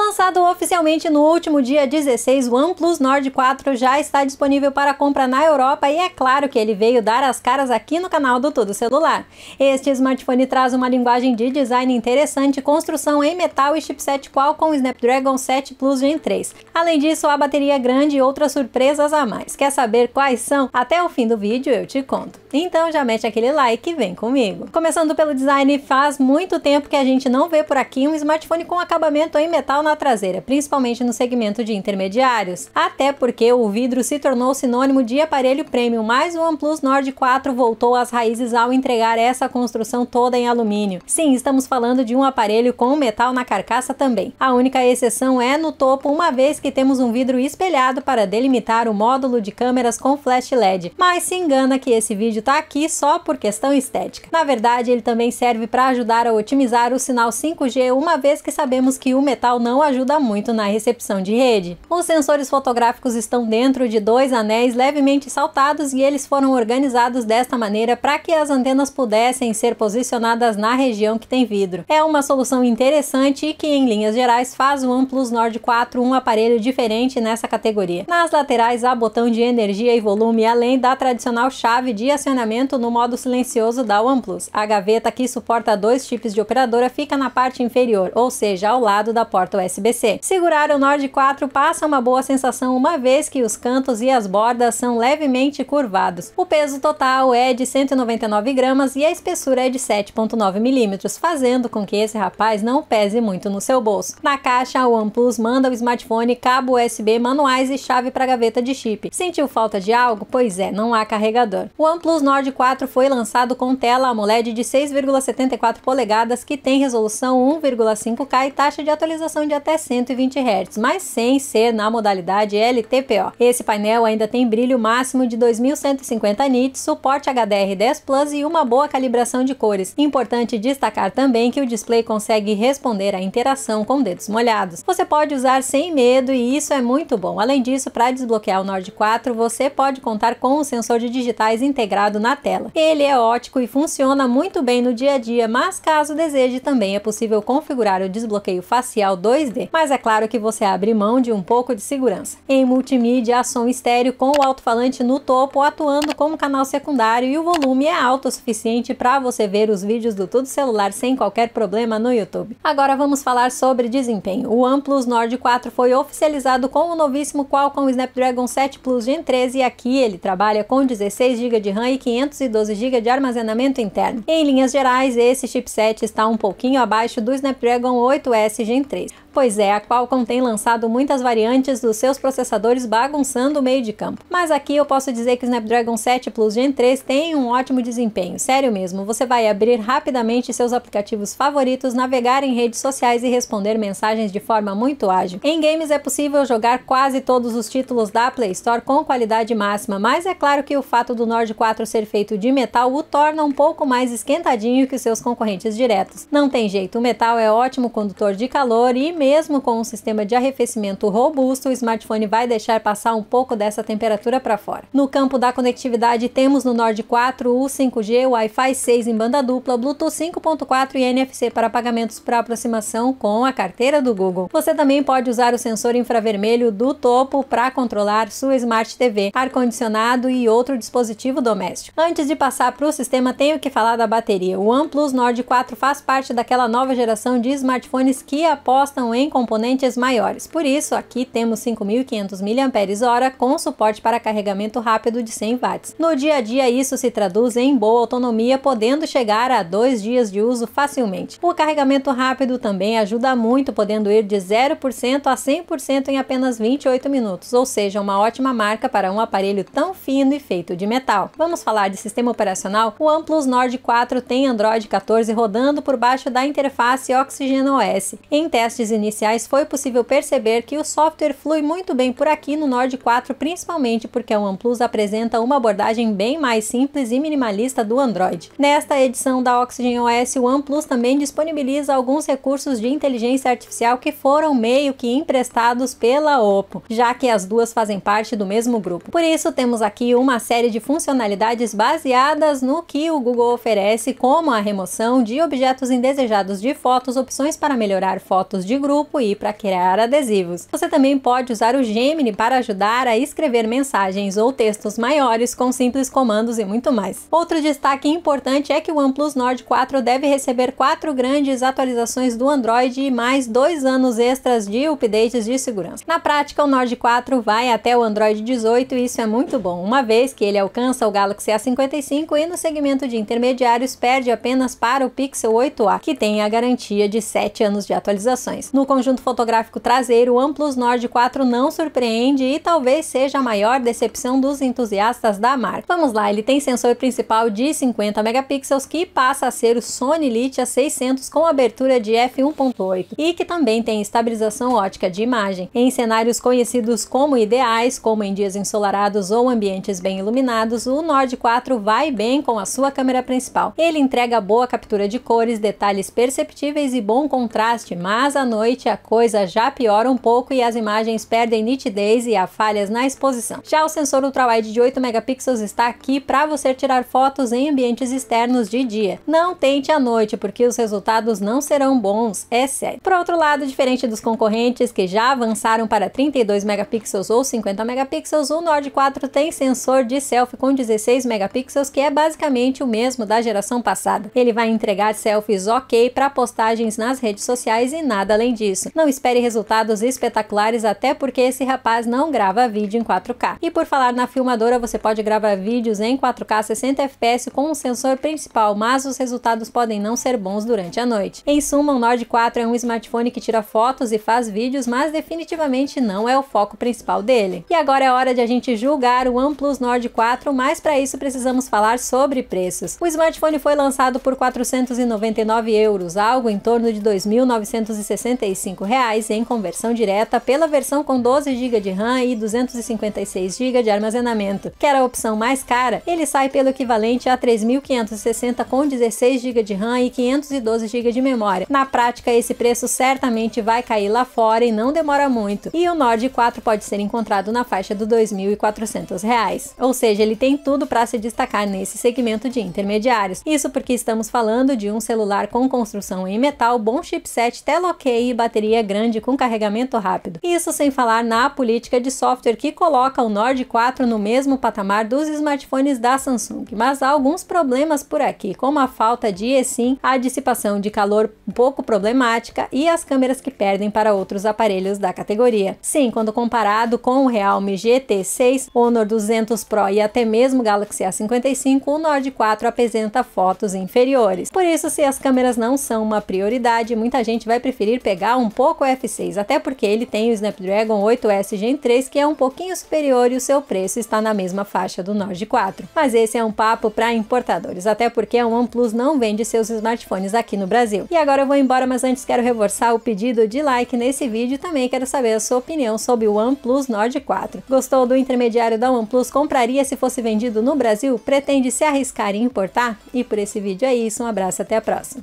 Papa. Lançado oficialmente no último dia 16, o OnePlus Nord 4 já está disponível para compra na Europa e é claro que ele veio dar as caras aqui no canal do Tudo Celular. Este smartphone traz uma linguagem de design interessante, construção em metal e chipset Qualcomm Snapdragon 7 Plus Gen 3. Além disso, a bateria é grande e outras surpresas a mais. Quer saber quais são? Até o fim do vídeo eu te conto. Então já mete aquele like e vem comigo. Começando pelo design, faz muito tempo que a gente não vê por aqui um smartphone com acabamento em metal na traseira, principalmente no segmento de intermediários. Até porque o vidro se tornou sinônimo de aparelho premium, mas o OnePlus Nord 4 voltou às raízes ao entregar essa construção toda em alumínio. Sim, estamos falando de um aparelho com metal na carcaça também. A única exceção é no topo, uma vez que temos um vidro espelhado para delimitar o módulo de câmeras com flash LED. Mas se engana que esse vídeo tá aqui só por questão estética. Na verdade, ele também serve para ajudar a otimizar o sinal 5G, uma vez que sabemos que o metal não muito na recepção de rede. Os sensores fotográficos estão dentro de dois anéis levemente saltados e eles foram organizados desta maneira para que as antenas pudessem ser posicionadas na região que tem vidro. É uma solução interessante e que, em linhas gerais, faz o OnePlus Nord 4 um aparelho diferente nessa categoria. Nas laterais há botão de energia e volume, além da tradicional chave de acionamento no modo silencioso da OnePlus. A gaveta que suporta dois chips de operadora fica na parte inferior, ou seja, ao lado da porta USB USB-C. Segurar o Nord 4 passa uma boa sensação uma vez que os cantos e as bordas são levemente curvados. O peso total é de 199 gramas e a espessura é de 7,9 milímetros, fazendo com que esse rapaz não pese muito no seu bolso. Na caixa, o OnePlus manda o smartphone, cabo USB, manuais e chave para gaveta de chip. Sentiu falta de algo? Pois é, não há carregador. O OnePlus Nord 4 foi lançado com tela AMOLED de 6,74 polegadas que tem resolução 1,5K e taxa de atualização de até 120 Hz, mas sem ser na modalidade LTPO. Esse painel ainda tem brilho máximo de 2150 nits, suporte HDR10 Plus e uma boa calibração de cores. Importante destacar também que o display consegue responder à interação com dedos molhados. Você pode usar sem medo e isso é muito bom. Além disso, para desbloquear o Nord 4, você pode contar com o sensor de digitais integrado na tela. Ele é ótico e funciona muito bem no dia a dia, mas caso deseje, também é possível configurar o desbloqueio facial 2 3D, mas é claro que você abre mão de um pouco de segurança. Em multimídia, som estéreo com o alto-falante no topo atuando como canal secundário e o volume é alto o suficiente para você ver os vídeos do Tudo Celular sem qualquer problema no YouTube. Agora vamos falar sobre desempenho. O OnePlus Nord 4 foi oficializado com o novíssimo Qualcomm Snapdragon 7 Plus Gen 13 e aqui ele trabalha com 16 GB de RAM e 512 GB de armazenamento interno. Em linhas gerais, esse chipset está um pouquinho abaixo do Snapdragon 8S Gen 3. Pois é, a Qualcomm tem lançado muitas variantes dos seus processadores bagunçando o meio de campo. Mas aqui eu posso dizer que o Snapdragon 7 Plus Gen 3 tem um ótimo desempenho, sério mesmo. Você vai abrir rapidamente seus aplicativos favoritos, navegar em redes sociais e responder mensagens de forma muito ágil. Em games é possível jogar quase todos os títulos da Play Store com qualidade máxima, mas é claro que o fato do Nord 4 ser feito de metal o torna um pouco mais esquentadinho que seus concorrentes diretos. Não tem jeito, o metal é ótimo condutor de calor e mesmo com um sistema de arrefecimento robusto, o smartphone vai deixar passar um pouco dessa temperatura para fora. No campo da conectividade, temos no Nord 4 o 5G, Wi-Fi 6 em banda dupla, Bluetooth 5.4 e NFC para pagamentos por aproximação com a carteira do Google. Você também pode usar o sensor infravermelho do topo para controlar sua Smart TV, ar-condicionado e outro dispositivo doméstico. Antes de passar para o sistema, tenho que falar da bateria. O OnePlus Nord 4 faz parte daquela nova geração de smartphones que apostam em componentes maiores. Por isso, aqui temos 5.500 mAh com suporte para carregamento rápido de 100 watts. No dia a dia, isso se traduz em boa autonomia, podendo chegar a dois dias de uso facilmente. O carregamento rápido também ajuda muito, podendo ir de 0% a 100% em apenas 28 minutos, ou seja, uma ótima marca para um aparelho tão fino e feito de metal. Vamos falar de sistema operacional? O OnePlus Nord 4 tem Android 14 rodando por baixo da interface Oxygen OS. Em testes iniciais foi possível perceber que o software flui muito bem por aqui no Nord 4, principalmente porque o OnePlus apresenta uma abordagem bem mais simples e minimalista do Android. Nesta edição da Oxygen OS, o OnePlus também disponibiliza alguns recursos de inteligência artificial que foram meio que emprestados pela Oppo, já que as duas fazem parte do mesmo grupo. Por isso, temos aqui uma série de funcionalidades baseadas no que o Google oferece, como a remoção de objetos indesejados de fotos, opções para melhorar fotos de grupo e para criar adesivos. Você também pode usar o Gemini para ajudar a escrever mensagens ou textos maiores com simples comandos e muito mais. Outro destaque importante é que o OnePlus Nord 4 deve receber quatro grandes atualizações do Android e mais dois anos extras de updates de segurança. Na prática, o Nord 4 vai até o Android 18 e isso é muito bom, uma vez que ele alcança o Galaxy A55 e no segmento de intermediários perde apenas para o Pixel 8a, que tem a garantia de 7 anos de atualizações. No conjunto fotográfico traseiro, o OnePlus Nord 4 não surpreende e talvez seja a maior decepção dos entusiastas da marca. Vamos lá, ele tem sensor principal de 50 megapixels que passa a ser o Sony Lite A600 com abertura de f1.8 e que também tem estabilização ótica de imagem. Em cenários conhecidos como ideais, como em dias ensolarados ou ambientes bem iluminados, o Nord 4 vai bem com a sua câmera principal. Ele entrega boa captura de cores, detalhes perceptíveis e bom contraste, mas à noite a coisa já piora um pouco e as imagens perdem nitidez e há falhas na exposição. Já o sensor ultrawide de 8 megapixels está aqui para você tirar fotos em ambientes externos de dia. Não tente à noite, porque os resultados não serão bons, é sério. Por outro lado, diferente dos concorrentes que já avançaram para 32 megapixels ou 50 megapixels, o Nord 4 tem sensor de selfie com 16 megapixels, que é basicamente o mesmo da geração passada. Ele vai entregar selfies ok para postagens nas redes sociais e nada além disso. Não espere resultados espetaculares, até porque esse rapaz não grava vídeo em 4K. E por falar na filmadora, você pode gravar vídeos em 4K 60 fps com o sensor principal, mas os resultados podem não ser bons durante a noite. Em suma, o Nord 4 é um smartphone que tira fotos e faz vídeos, mas definitivamente não é o foco principal dele. E agora é hora de a gente julgar o OnePlus Nord 4, mas para isso precisamos falar sobre preços. O smartphone foi lançado por 499 euros, algo em torno de 2.965 reais em conversão direta pela versão com 12 GB de RAM e 256 GB de armazenamento. Quer a opção mais cara? Ele sai pelo equivalente a 3.560 com 16 GB de RAM e 512 GB de memória. Na prática, esse preço certamente vai cair lá fora e não demora muito. E o Nord 4 pode ser encontrado na faixa do 2.400 reais. Ou seja, ele tem tudo para se destacar nesse segmento de intermediários. Isso porque estamos falando de um celular com construção em metal, bom chipset, tela ok e bateria grande com carregamento rápido. Isso sem falar na política de software que coloca o Nord 4 no mesmo patamar dos smartphones da Samsung. Mas há alguns problemas por aqui, como a falta de eSIM, a dissipação de calor pouco problemática e as câmeras que perdem para outros aparelhos da categoria. Sim, quando comparado com o Realme GT6, Honor 200 Pro e até mesmo Galaxy A55, o Nord 4 apresenta fotos inferiores. Por isso, se as câmeras não são uma prioridade, muita gente vai preferir pegar um pouco F6, até porque ele tem o Snapdragon 8S Gen 3, que é um pouquinho superior e o seu preço está na mesma faixa do Nord 4. Mas esse é um papo para importadores, até porque a OnePlus não vende seus smartphones aqui no Brasil. E agora eu vou embora, mas antes quero reforçar o pedido de like nesse vídeo e também quero saber a sua opinião sobre o OnePlus Nord 4. Gostou do intermediário da OnePlus? Compraria se fosse vendido no Brasil? Pretende se arriscar em importar? E por esse vídeo é isso, um abraço até a próxima.